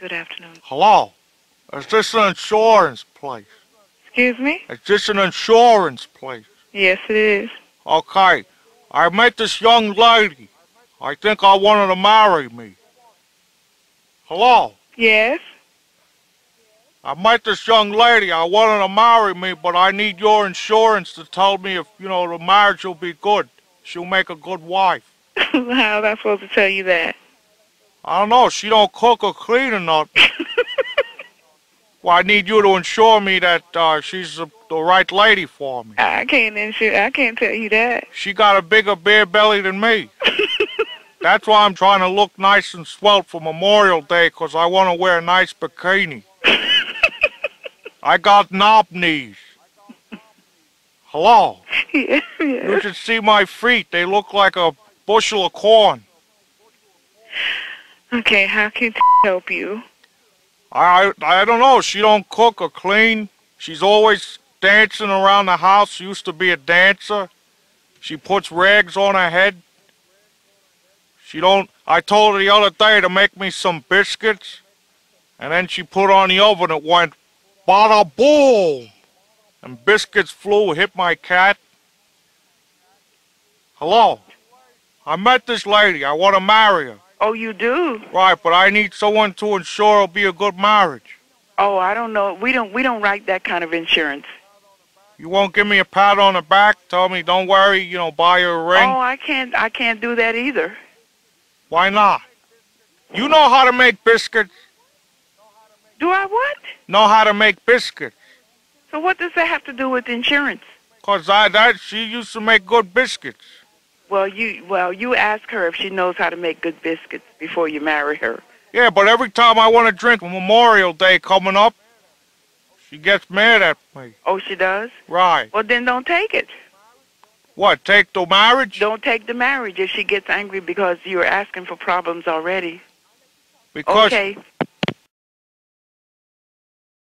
Good afternoon. Hello? Is this an insurance place? Excuse me? Is this an insurance place? Yes, it is. Okay. I met this young lady. I think I want her to marry me. Hello? Yes? I met this young lady. I want her to marry me, but I need your insurance to tell me if, you know, the marriage will be good. She'll make a good wife. How am I supposed to tell you that? I don't know. She don't cook or clean or nothing. well, I need you to ensure me that uh, she's the, the right lady for me. I can't insure. I can't tell you that. She got a bigger beer belly than me. That's why I'm trying to look nice and svelte for Memorial Day, 'cause I want to wear a nice bikini. I got knob knees. Hello? yes, You yes. should see my feet. They look like a bushel of corn. Okay, how can help you? I I don't know. She don't cook or clean. She's always dancing around the house. She used to be a dancer. She puts rags on her head. She don't. I told her the other day to make me some biscuits, and then she put on the oven. It went bada boom, and biscuits flew, hit my cat. Hello. I met this lady. I want to marry her. Oh, you do? Right, but I need someone to ensure it'll be a good marriage. Oh, I don't know. We don't. We don't write that kind of insurance. You won't give me a pat on the back, tell me don't worry, you know, buy her a ring? Oh, I can't. I can't do that either. Why not? You know how to make biscuits? Do I what? Know how to make biscuits? So what does that have to do with insurance? Cause I that she used to make good biscuits. Well, you well you ask her if she knows how to make good biscuits before you marry her. Yeah, but every time I want to drink Memorial Day coming up, she gets mad at me. Oh, she does. Right. Well, then don't take it. What, take the marriage? Don't take the marriage if she gets angry because you're asking for problems already. Because Okay.